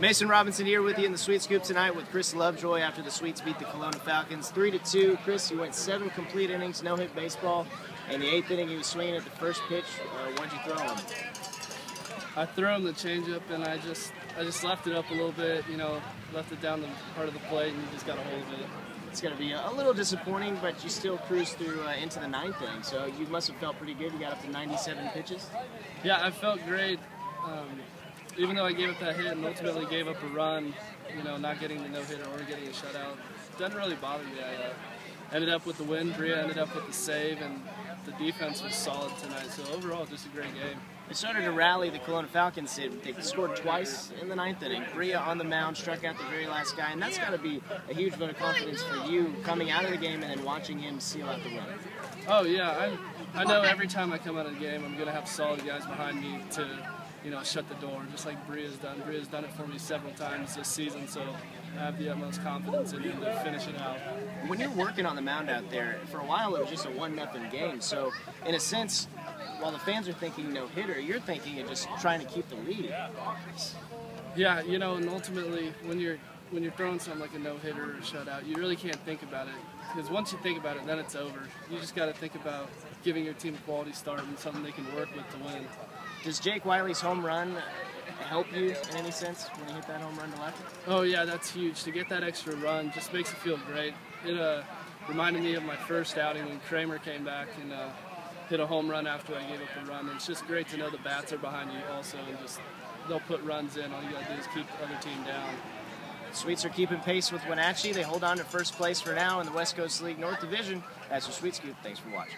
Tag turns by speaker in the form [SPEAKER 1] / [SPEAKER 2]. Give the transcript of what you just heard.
[SPEAKER 1] Mason Robinson here with you in the Sweets Scoop tonight with Chris Lovejoy after the Sweets beat the Kelowna Falcons three to two. Chris, you went seven complete innings, no hit baseball. In the eighth inning, he was swinging at the first pitch. Uh, what'd you throw him?
[SPEAKER 2] I threw him the changeup, and I just I just left it up a little bit. You know, left it down the part of the plate, and he just got a hold of it.
[SPEAKER 1] It's going to be a little disappointing, but you still cruised through uh, into the ninth inning, so you must have felt pretty good. You got up to 97 pitches.
[SPEAKER 2] Yeah, I felt great. Um, even though I gave up that hit and ultimately gave up a run, you know, not getting the no hitter or getting a shutout, doesn't really bother me. I uh, ended up with the win. Bria ended up with the save, and the defense was solid tonight. So overall, just a great game.
[SPEAKER 1] They started to rally. The Kelowna Falcons did. They scored twice in the ninth inning. Bria on the mound struck out the very last guy, and that's got to be a huge vote of confidence for you coming out of the game and then watching him seal out the win.
[SPEAKER 2] Oh yeah, I I know every time I come out of the game, I'm gonna have solid guys behind me to you know, shut the door, just like Bria's done. Bria's done it for me several times this season, so I have the utmost confidence in him to finish it out.
[SPEAKER 1] When you're working on the mound out there, for a while it was just a one nothing game. So, in a sense, while the fans are thinking no hitter, you're thinking of just trying to keep the lead.
[SPEAKER 2] Yeah, you know, and ultimately, when you're when you're throwing something like a no hitter or a shutout, you really can't think about it because once you think about it, then it's over. You just got to think about giving your team a quality start and something they can work with to win.
[SPEAKER 1] Does Jake Wiley's home run help you in any sense when you hit that home run to left?
[SPEAKER 2] Oh yeah, that's huge. To get that extra run just makes it feel great. It uh, reminded me of my first outing when Kramer came back and uh, hit a home run after I gave up a run. And it's just great to know the bats are behind you also and just they'll put runs in. All you gotta do is keep the other team down.
[SPEAKER 1] Sweets are keeping pace with Wenatchee. They hold on to first place for now in the West Coast League North Division. That's your Sweets Scoop. Thanks for watching.